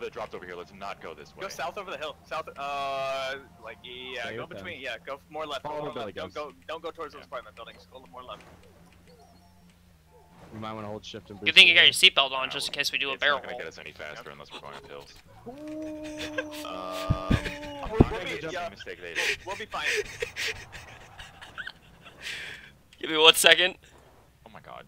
That dropped over here. Let's not go this way. Go south over the hill. South, uh, like, yeah, Stay go between. them. between, yeah, go more left. Follow more left. Don't go, don't go towards those apartment buildings. Go more left. You might want to hold shift and boost. Good thing you got your seatbelt on just in case we do a barrel? it's not gonna roll. get us any faster unless we're going up hills. Um, We'll- I'm we'll gonna be- make a yeah. mistake later. We'll be fine. Give me one second. Oh my god.